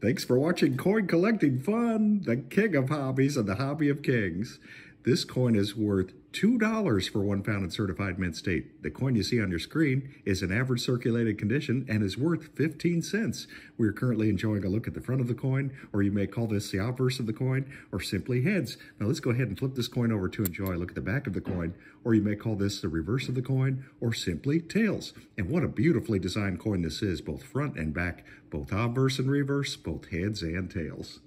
Thanks for watching Coin Collecting Fun, the king of hobbies and the hobby of kings. This coin is worth $2 for one pound in certified mint state. The coin you see on your screen is in average circulated condition and is worth 15 cents. We are currently enjoying a look at the front of the coin, or you may call this the obverse of the coin, or simply heads. Now let's go ahead and flip this coin over to enjoy a look at the back of the coin, or you may call this the reverse of the coin, or simply tails. And what a beautifully designed coin this is, both front and back, both obverse and reverse, both heads and tails.